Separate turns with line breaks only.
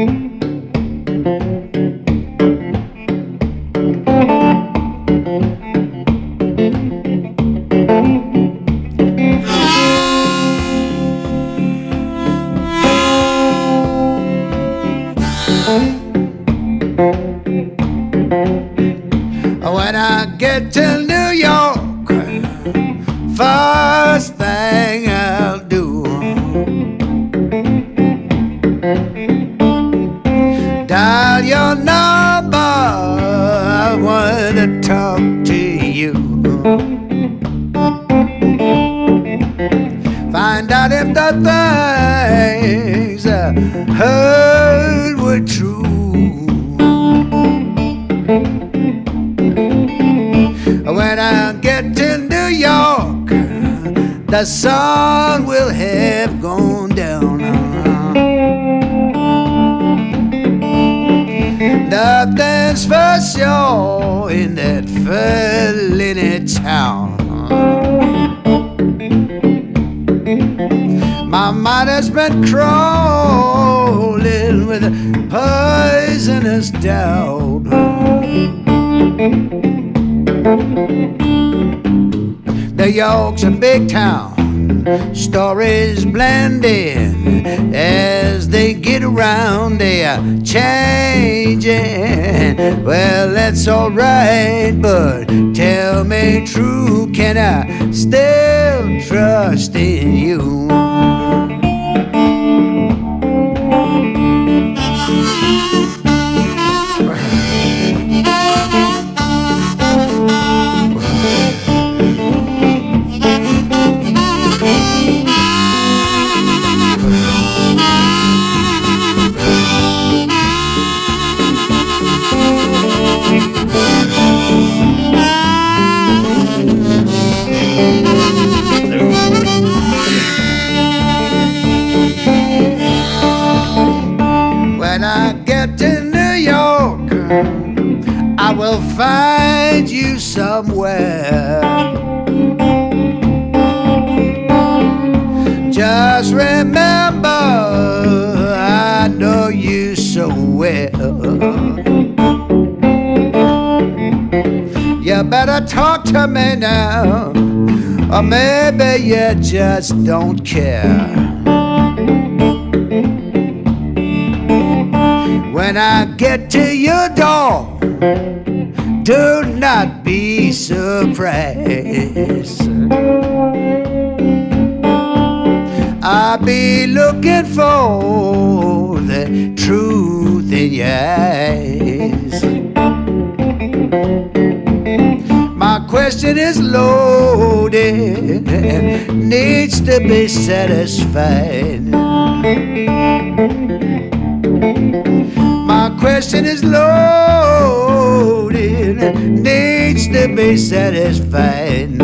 Oh, when I get to New York, you. Find out if the things I heard were true. When I get to New York, the sun will have gone down. Nothing's for sure in that felony town. My mind has been crawling with poisonous doubt. New York's a big town. Stories blend in as they get around. They are changing. Well, that's alright, but tell me true, can I still trust in you? When I get to New York, I will find you somewhere. Just remember, I know you so well. You better talk to me now, or maybe you just don't care. When I get to your door, do not be surprised. I'll be looking for the truth in your eyes. My question is loaded, and needs to be satisfied. My question is loaded, needs to be satisfied.